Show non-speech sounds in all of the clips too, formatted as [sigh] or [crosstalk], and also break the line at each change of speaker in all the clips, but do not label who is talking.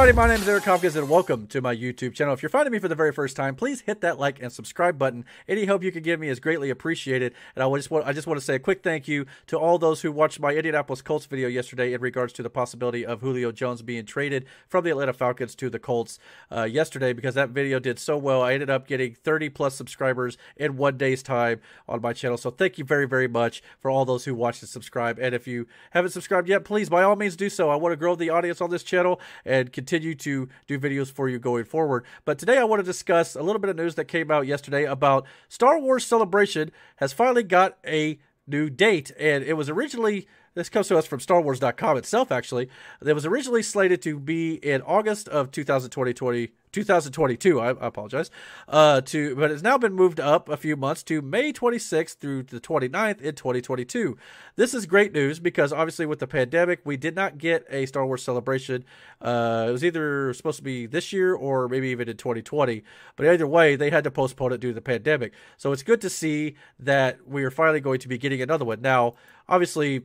everybody, my name is Eric Hopkins and welcome to my YouTube channel. If you're finding me for the very first time, please hit that like and subscribe button. Any help you can give me is greatly appreciated. And I just want I just want to say a quick thank you to all those who watched my Indianapolis Colts video yesterday in regards to the possibility of Julio Jones being traded from the Atlanta Falcons to the Colts uh, yesterday because that video did so well. I ended up getting 30 plus subscribers in one day's time on my channel. So thank you very, very much for all those who watched and subscribe. And if you haven't subscribed yet, please by all means do so. I want to grow the audience on this channel and continue to do videos for you going forward. But today I want to discuss a little bit of news that came out yesterday about Star Wars Celebration has finally got a new date, and it was originally this comes to us from StarWars.com itself, actually. It was originally slated to be in August of 2020, 2022. I, I apologize. Uh, to but it's now been moved up a few months to May 26th through the 29th in 2022. This is great news because obviously with the pandemic, we did not get a Star Wars celebration. Uh, it was either supposed to be this year or maybe even in 2020. But either way, they had to postpone it due to the pandemic. So it's good to see that we are finally going to be getting another one. Now, obviously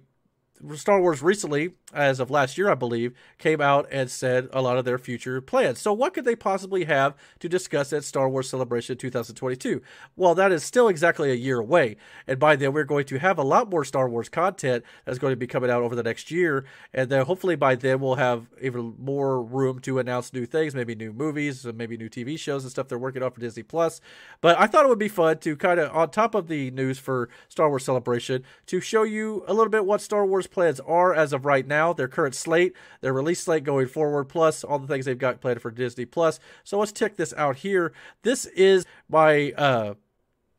Star Wars recently, as of last year, I believe, came out and said a lot of their future plans. So, what could they possibly have to discuss at Star Wars Celebration 2022? Well, that is still exactly a year away. And by then, we're going to have a lot more Star Wars content that's going to be coming out over the next year. And then hopefully by then, we'll have even more room to announce new things, maybe new movies, maybe new TV shows and stuff they're working on for Disney Plus. But I thought it would be fun to kind of, on top of the news for Star Wars Celebration, to show you a little bit what Star Wars plans are as of right now, their current slate, their release slate going forward, plus all the things they've got planned for Disney Plus. So let's check this out here. This is my uh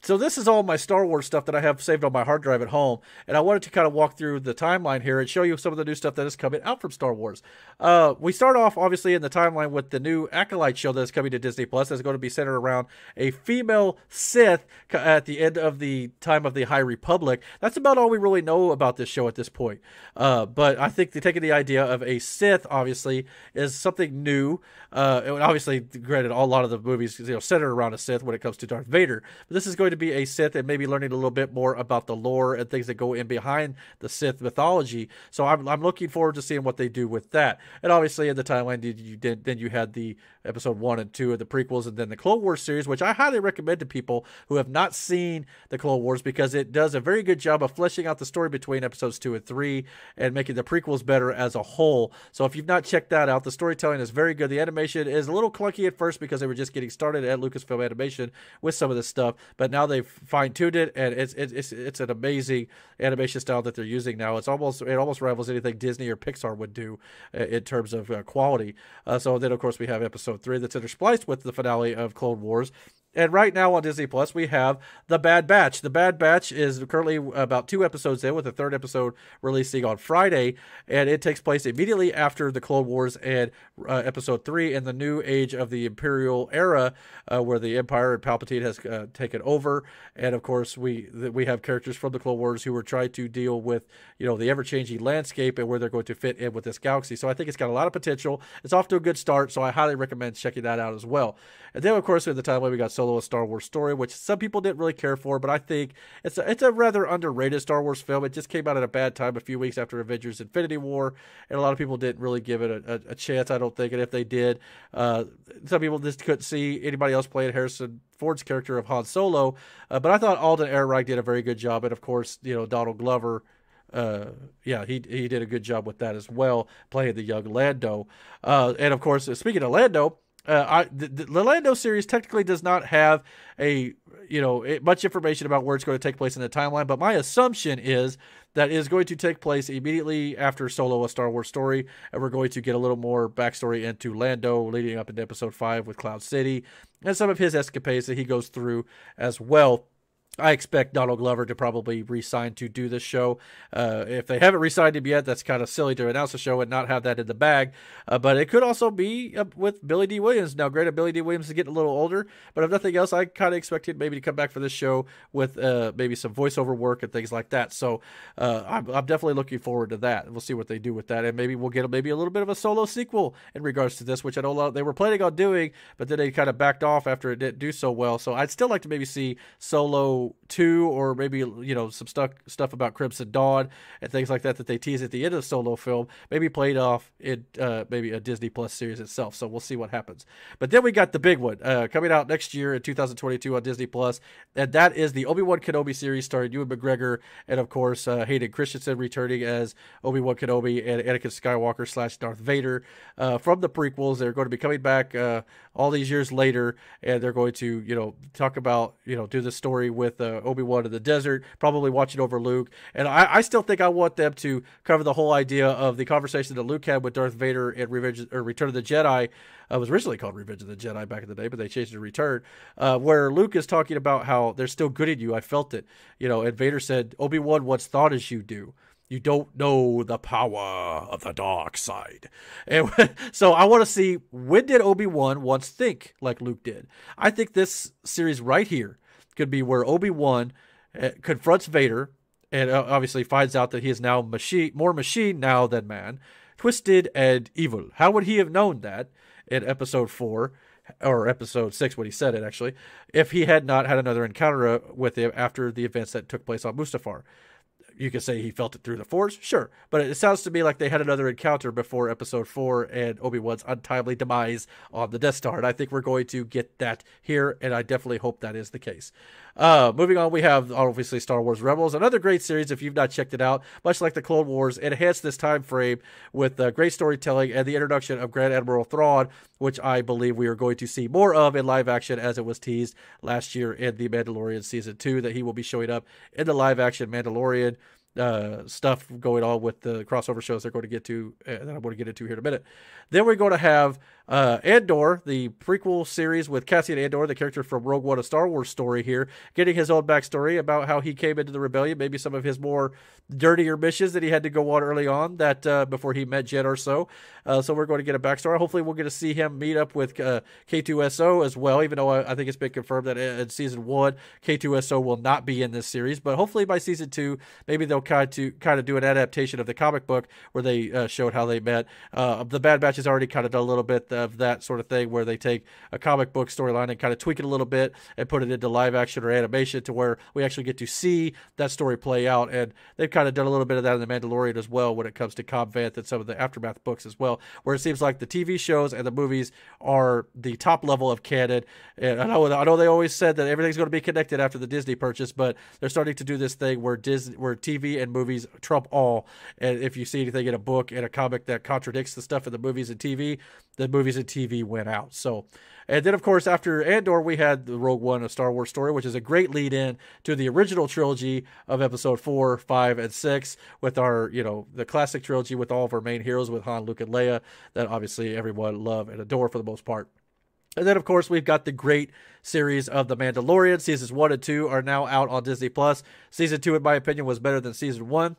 so this is all my Star Wars stuff that I have saved on my hard drive at home, and I wanted to kind of walk through the timeline here and show you some of the new stuff that is coming out from Star Wars. Uh, we start off obviously in the timeline with the new Acolyte show that is coming to Disney Plus. That's going to be centered around a female Sith at the end of the time of the High Republic. That's about all we really know about this show at this point. Uh, but I think taking the idea of a Sith obviously is something new. Uh, and obviously, granted, a lot of the movies you know centered around a Sith when it comes to Darth Vader, but this is going to be a Sith and maybe learning a little bit more about the lore and things that go in behind the Sith mythology. So I'm, I'm looking forward to seeing what they do with that. And obviously, in the timeline, you, you did then you had the episode one and two of the prequels, and then the Clone Wars series, which I highly recommend to people who have not seen the Clone Wars because it does a very good job of fleshing out the story between episodes two and three and making the prequels better as a whole. So if you've not checked that out, the storytelling is very good. The animation is a little clunky at first because they were just getting started at Lucasfilm Animation with some of this stuff, but now they've fine tuned it, and it's it's it's an amazing animation style that they're using now. It's almost it almost rivals anything Disney or Pixar would do uh, in terms of uh, quality. Uh, so then, of course, we have episode three that's interspliced with the finale of Clone Wars, and right now on Disney Plus, we have The Bad Batch. The Bad Batch is currently about two episodes in, with the third episode releasing on Friday. And it takes place immediately after the Clone Wars and uh, episode three in the new age of the Imperial era, uh, where the Empire and Palpatine has uh, taken over. And of course, we we have characters from the Clone Wars who are trying to deal with you know the ever changing landscape and where they're going to fit in with this galaxy. So I think it's got a lot of potential. It's off to a good start. So I highly recommend checking that out as well. And then, of course, at the time when we got Solo, a Star Wars story, which some people didn't really care for, but I think it's a, it's a rather underrated Star Wars film. It just came out at a bad time, a few weeks after Avengers: Infinity War, and a lot of people didn't really give it a, a, a chance. I don't think, and if they did, uh, some people just couldn't see anybody else playing Harrison Ford's character of Han Solo. Uh, but I thought Alden Ehrenreich did a very good job, and of course, you know Donald Glover. Uh, yeah, he he did a good job with that as well, playing the young Lando. Uh, and of course, speaking of Lando, uh, I, the, the Lando series technically does not have a you know much information about where it's going to take place in the timeline, but my assumption is that is going to take place immediately after Solo: A Star Wars Story, and we're going to get a little more backstory into Lando leading up into Episode Five with Cloud City and some of his escapades that he goes through as well. I expect Donald Glover to probably resign to do this show. Uh, if they haven't re-signed him yet, that's kind of silly to announce a show and not have that in the bag. Uh, but it could also be uh, with Billy Dee Williams. Now, granted, Billy Dee Williams is getting a little older, but if nothing else, I kind of expect him maybe to come back for this show with uh, maybe some voiceover work and things like that. So uh, I'm, I'm, definitely looking forward to that. We'll see what they do with that, and maybe we'll get maybe a little bit of a solo sequel in regards to this, which I know they were planning on doing, but then they kind of backed off after it didn't do so well. So I'd still like to maybe see Solo Two, or maybe you know some stuff stuff about Crimson Dawn and things like that that they tease at the end of the Solo film, maybe played off in uh, maybe a Disney Plus series itself. So we'll see what happens. But then we got the big one uh, coming out next year in 2022 on Disney Plus, and that is the Obi Wan Kenobi series starring Ewan McGregor and of course uh, Hayden Christensen returning as Obi Wan Kenobi and Anakin Skywalker slash Darth Vader uh, from the prequels. They're going to be coming back uh, all these years later, and they're going to you know talk about you know do the story with uh, Obi Wan in the desert, probably watching over Luke. And I, I still think I want them to cover the whole idea of the conversation that Luke had with Darth Vader in Revenge or Return of the Jedi. Uh, was originally called Revenge of the Jedi back in the day, but they changed it to Return, uh, where Luke is talking about how they're still good in you. I felt it, you know. And Vader said, "Obi Wan once thought as you do." You don't know the power of the dark side. And [laughs] so I want to see when did Obi-Wan once think like Luke did? I think this series right here could be where Obi-Wan uh, confronts Vader and uh, obviously finds out that he is now machine more machine now than man, twisted and evil. How would he have known that in episode 4? or episode six when he said it actually, if he had not had another encounter uh, with him after the events that took place on Mustafar you could say he felt it through the force, sure, but it sounds to me like they had another encounter before Episode Four and Obi Wan's untimely demise on the Death Star, and I think we're going to get that here, and I definitely hope that is the case. Uh, moving on, we have obviously Star Wars Rebels, another great series. If you've not checked it out, much like the Clone Wars, it enhanced this time frame with uh, great storytelling and the introduction of Grand Admiral Thrawn, which I believe we are going to see more of in live action, as it was teased last year in the Mandalorian season two that he will be showing up in the live action Mandalorian uh, stuff going on with the crossover shows they're going to get to uh, that I'm going to get into here in a minute. Then we're going to have uh, Andor, the prequel series with Cassian Andor, the character from Rogue One, a Star Wars story here, getting his own backstory about how he came into the rebellion, maybe some of his more dirtier missions that he had to go on early on that uh, before he met Jyn Erso. Uh, so we're going to get a backstory. Hopefully, we'll get to see him meet up with uh, K2SO as well. Even though I, I, think it's been confirmed that in season one, K2SO will not be in this series, but hopefully by season two, maybe they'll kind of kind of do an adaptation of the comic book where they uh, showed how they met. Uh, the Bad Batch has already kind of done a little bit of that sort of thing where they take a comic book storyline and kind of tweak it a little bit and put it into live action or animation to where we actually get to see that story play out. And they've kind of done a little bit of that in The Mandalorian as well when it comes to Cobb Vanth and some of the Aftermath books as well, where it seems like the TV shows and the movies are the top level of canon. And I know, I know they always said that everything's going to be connected after the Disney purchase, but they're starting to do this thing where Disney, where And movies trump all. And if you see anything in a book and a comic that contradicts the stuff in the movies and TV, the movies and TV went out. So, and then of course after Andor, we had the Rogue One, a Star Wars story, which is a great lead in to the original trilogy of Episode four, five, and six, with our you know the classic trilogy with all of our main heroes with Han, Luke, and Leia, that obviously everyone love and adore for the most part. And then, of course, we've got the great series of The Mandalorian. Seasons one and two are now out on Disney Plus. Season two, in my opinion, was better than season one.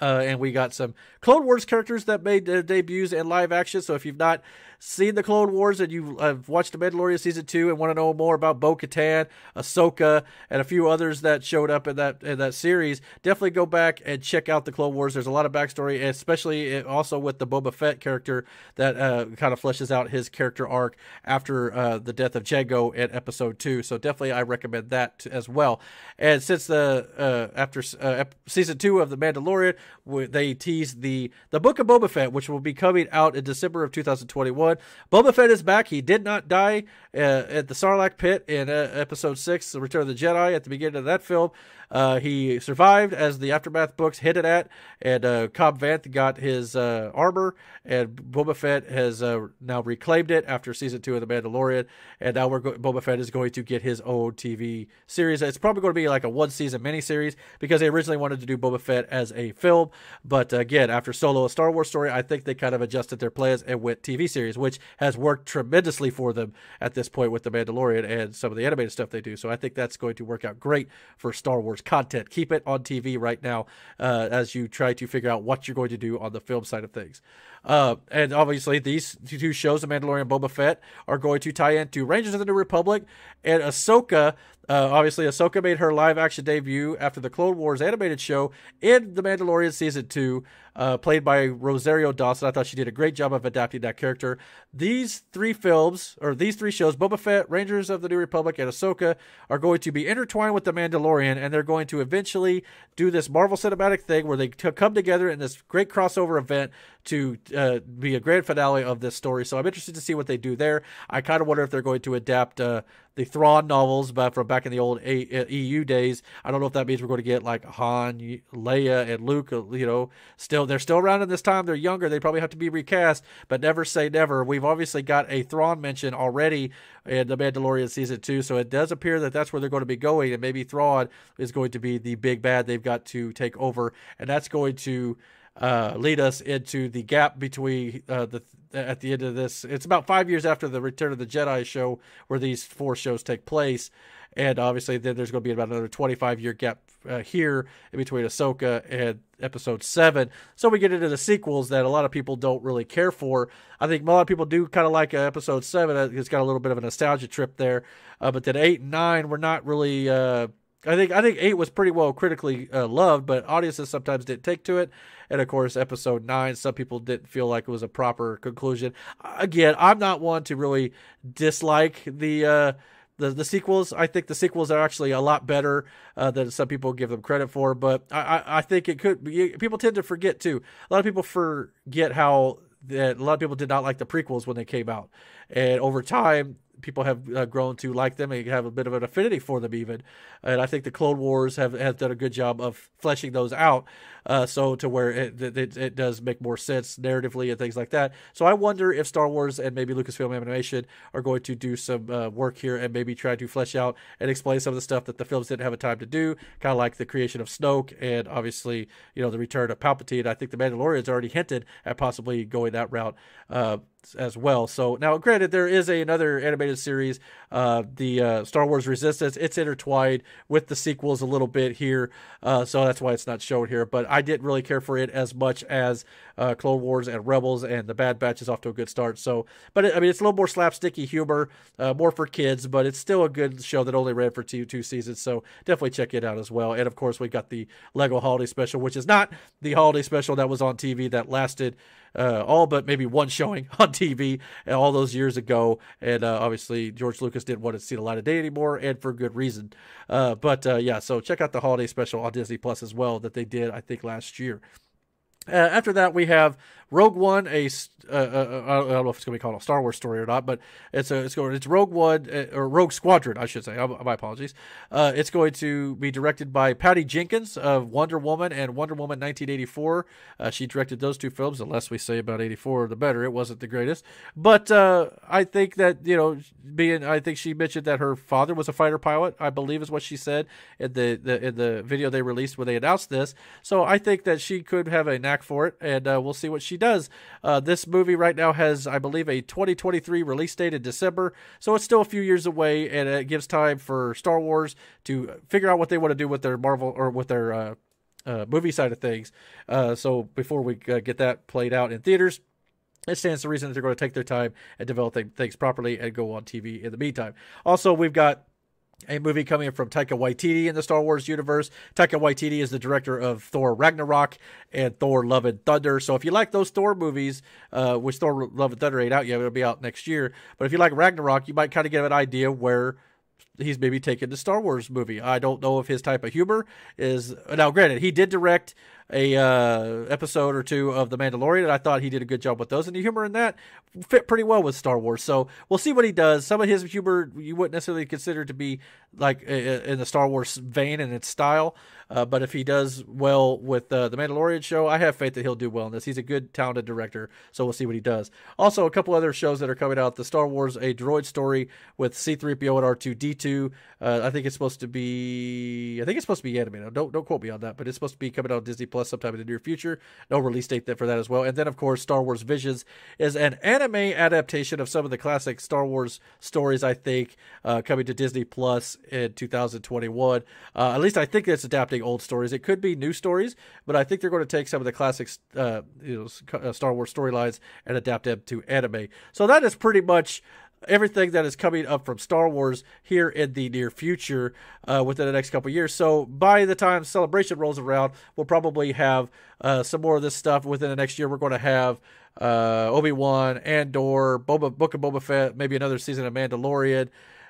Uh, and we got some Clone Wars characters that made their debuts in live action. So if you've not seen the Clone Wars and you have watched The Mandalorian season two and want to know more about Bo Katan, Ahsoka, and a few others that showed up in that in that series, definitely go back and check out the Clone Wars. There's a lot of backstory, especially also with the Boba Fett character that uh, kind of fleshes out his character arc after uh, the death of Jango in Episode two. So definitely, I recommend that as well. And since the uh, after uh, season two of The Mandalorian, they teased the the Book of Boba Fett, which will be coming out in December of 2021 one. Boba Fett is back. He did not die uh, at the Sarlacc pit in uh, episode six, The Return of the Jedi, at the beginning of that film. Uh, he survived as the Aftermath books hinted at, and uh, Cobb Vanth got his uh, armor, and Boba Fett has uh, now reclaimed it after season two of The Mandalorian, and now we're go- Boba Fett is going to get his own TV series. It's probably going to be like a one season miniseries because they originally wanted to do Boba Fett as a film, but again, after Solo, a Star Wars story, I think they kind of adjusted their plans and went TV series, which has worked tremendously for them at this point with The Mandalorian and some of the animated stuff they do. So I think that's going to work out great for Star Wars Content. Keep it on TV right now uh, as you try to figure out what you're going to do on the film side of things. Uh, and obviously, these two shows, The Mandalorian and Boba Fett, are going to tie into Rangers of the New Republic and Ahsoka. Uh, obviously, Ahsoka made her live action debut after the Clone Wars animated show in The Mandalorian Season 2, uh, played by Rosario Dawson. I thought she did a great job of adapting that character. These three films, or these three shows, Boba Fett, Rangers of the New Republic, and Ahsoka, are going to be intertwined with The Mandalorian, and they're going to eventually do this Marvel cinematic thing where they t- come together in this great crossover event to uh, be a grand finale of this story. So I'm interested to see what they do there. I kind of wonder if they're going to adapt uh, the Thrawn novels but from back in the old a- EU days. I don't know if that means we're going to get like Han, Leia, and Luke. Uh, you know, still they're still around in this time. They're younger. They probably have to be recast, but never say never. We've obviously got a Thrawn mention already in the Mandalorian season two, so it does appear that that's where they're going to be going, and maybe Thrawn is going to be the big bad they've got to take over, and that's going to uh, lead us into the gap between uh, the at the end of this. It's about five years after the Return of the Jedi show, where these four shows take place, and obviously then there's going to be about another 25 year gap uh, here in between Ahsoka and Episode Seven. So we get into the sequels that a lot of people don't really care for. I think a lot of people do kind of like uh, Episode Seven. It's got a little bit of a nostalgia trip there, uh, but then eight and nine were not really I think I think eight was pretty well critically uh, loved, but audiences sometimes didn't take to it. And of course, episode nine, some people didn't feel like it was a proper conclusion. Again, I'm not one to really dislike the uh, the the sequels. I think the sequels are actually a lot better uh, than some people give them credit for. But I, I, I think it could. Be, people tend to forget too. A lot of people forget how that a lot of people did not like the prequels when they came out, and over time people have uh, grown to like them and have a bit of an affinity for them even. And i think the clone wars have, have done a good job of fleshing those out uh, so to where it, it, it does make more sense narratively and things like that. So i wonder if star wars and maybe lucasfilm animation are going to do some uh, work here and maybe try to flesh out and explain some of the stuff that the films didn't have a time to do kind of like the creation of snoke and obviously you know the return of palpatine. I think the mandalorian's already hinted at possibly going that route uh, as well. So now, granted, there is a, another animated series, uh, the uh, Star Wars Resistance. It's intertwined with the sequels a little bit here, uh, so that's why it's not shown here. But I didn't really care for it as much as uh, Clone Wars and Rebels, and the Bad Batch is off to a good start. So, but it, I mean, it's a little more slapsticky humor, uh, more for kids, but it's still a good show that only ran for two two seasons. So definitely check it out as well. And of course, we got the Lego Holiday Special, which is not the holiday special that was on TV that lasted uh, all but maybe one showing [laughs] on TV all those years ago. And uh, obviously, George Lucas didn't want to see the light of day anymore, and for good reason. Uh, but uh, yeah, so check out the holiday special on Disney Plus as well that they did, I think, last year. Uh, after that, we have Rogue One, a uh, uh, uh, I don't know if it's going to be called a Star Wars story or not, but it's a, it's going it's Rogue One uh, or Rogue Squadron, I should say. my apologies. Uh, it's going to be directed by Patty Jenkins of Wonder Woman and Wonder Woman 1984. Uh, she directed those two films. The less we say about 84, the better. It wasn't the greatest, but I think that you know, being I think she mentioned that her father was a fighter pilot. I believe is what she said in the, the in the video they released when they announced this. So I think that she could have a knack for it, and we'll see what she does. Uh, this movie right now has, I believe, a 2023 release date in December, so it's still a few years away, and it gives time for Star Wars to figure out what they want to do with their Marvel or with their uh, uh, movie side of things. Uh, so before we uh, get that played out in theaters. It stands to reason that they're going to take their time and develop things properly and go on TV in the meantime. Also, we've got a movie coming from Taika Waititi in the Star Wars universe. Taika Waititi is the director of Thor Ragnarok and Thor Love and Thunder. So if you like those Thor movies, uh, which Thor Love and Thunder ain't out yet, it'll be out next year. But if you like Ragnarok, you might kind of get an idea where he's maybe taken the Star Wars movie. I don't know if his type of humor is now. Granted, he did direct a uh, episode or two of The Mandalorian, and I thought he did a good job with those. And the humor in that fit pretty well with Star Wars. So we'll see what he does. Some of his humor you wouldn't necessarily consider to be like in the Star Wars vein and its style. Uh, but if he does well with uh, the Mandalorian show, I have faith that he'll do well in this. He's a good, talented director, so we'll see what he does. Also, a couple other shows that are coming out: the Star Wars A Droid Story with C-3PO and R2D2. Uh, I think it's supposed to be, I think it's supposed to be animated. Don't don't quote me on that, but it's supposed to be coming out on Disney Plus sometime in the near future. No release date for that as well. And then, of course, Star Wars Visions is an anime adaptation of some of the classic Star Wars stories. I think uh, coming to Disney Plus in 2021. Uh, at least I think it's adapting adapting old stories. It could be new stories, but I think they're going to take some of the classic uh, you know, uh, Star Wars storylines and adapt them to anime. So that is pretty much everything that is coming up from Star Wars here in the near future uh, within the next couple years. So by the time Celebration rolls around, we'll probably have uh, some more of this stuff within the next year. We're going to have uh, Obi Wan, Andor, Boba, Book of Boba Fett, maybe another season of Mandalorian.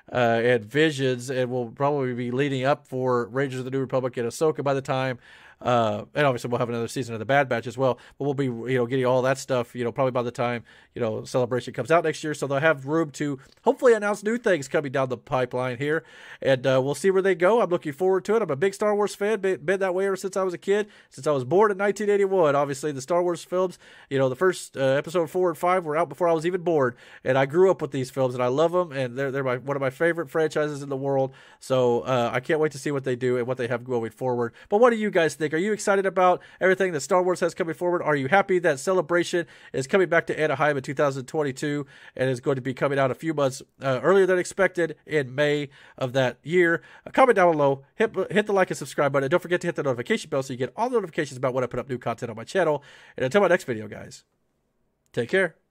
Uh, and Visions, and we'll probably be leading up for Rangers of the New Republic and Ahsoka by the time uh, and obviously we'll have another season of the Bad Batch as well. But we'll be you know getting all that stuff you know probably by the time you know Celebration comes out next year. So they'll have room to hopefully announce new things coming down the pipeline here, and uh, we'll see where they go. I'm looking forward to it. I'm a big Star Wars fan. Been, been that way ever since I was a kid. Since I was born in 1981. Obviously the Star Wars films. You know the first uh, episode four and five were out before I was even born, and I grew up with these films and I love them. And they're they're my, one of my favorite franchises in the world. So uh, I can't wait to see what they do and what they have going forward. But what do you guys think? Are you excited about about everything that Star Wars has coming forward? Are you happy that Celebration is coming back to Anaheim in 2022 and is going to be coming out a few months uh, earlier than expected in May of that year? Uh, comment down below, hit, hit the like and subscribe button. And don't forget to hit the notification bell so you get all the notifications about when I put up new content on my channel. And until my next video, guys, take care.